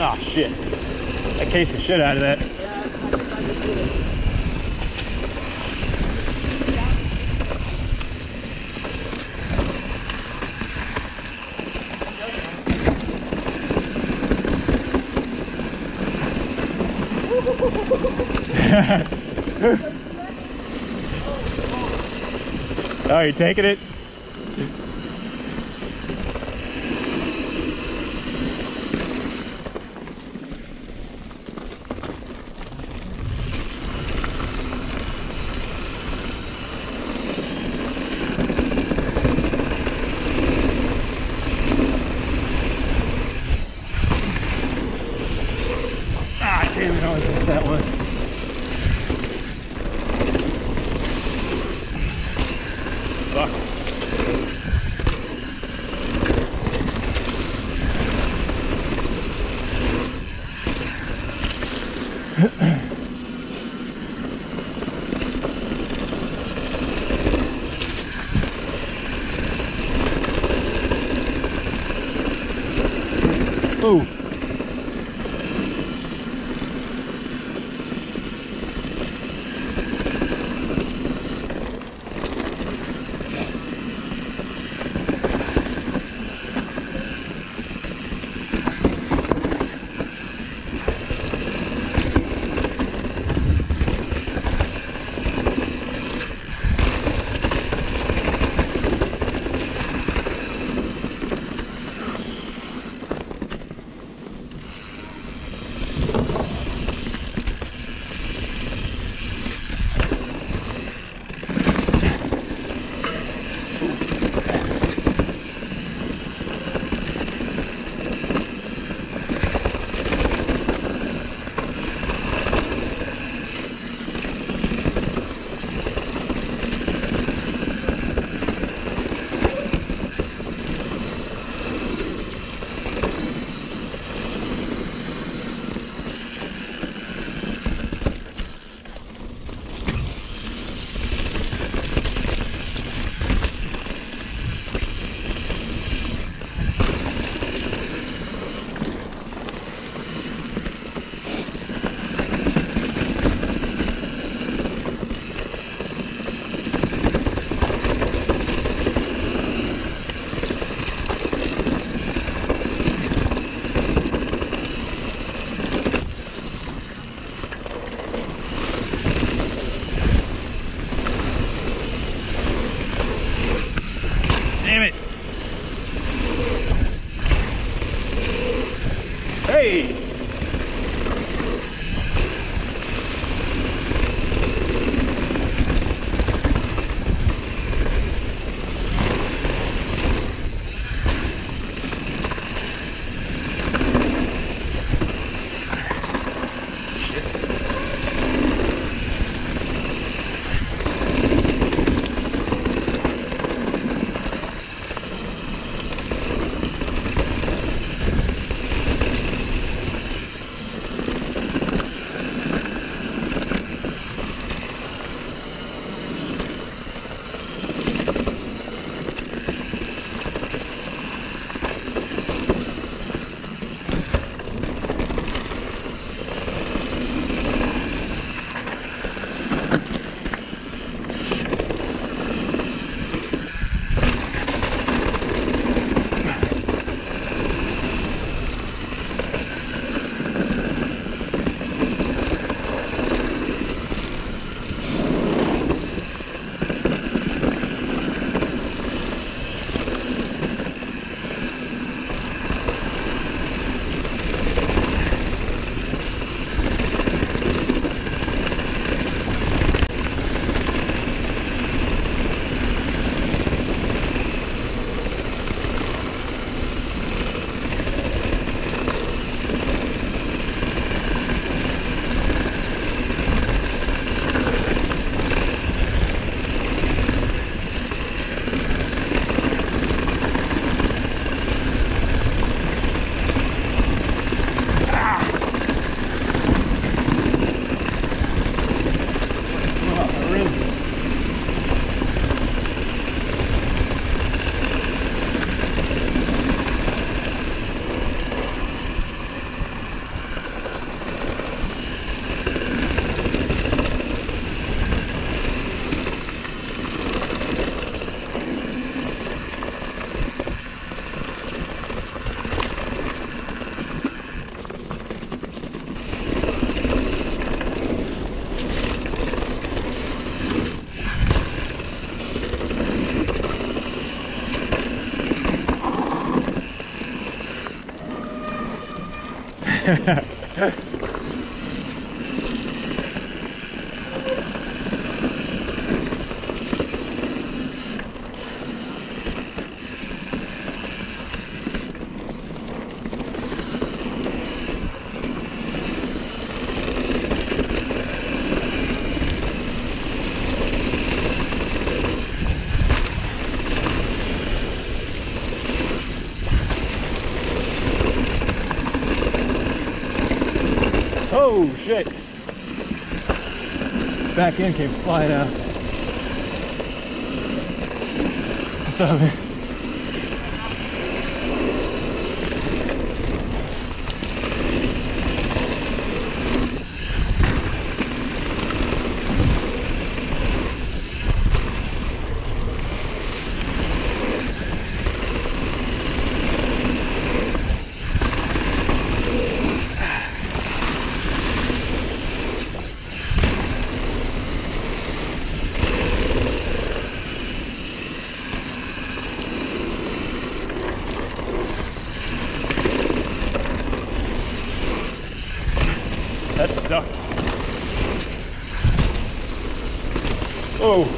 Oh shit. I cased the shit out of that. oh, you taking it? Ooh. Oh shit! Back end came flying out. What's up, man? Oh.